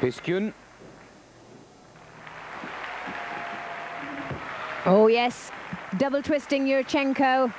Piskun. Oh, yes. Double twisting Yurchenko.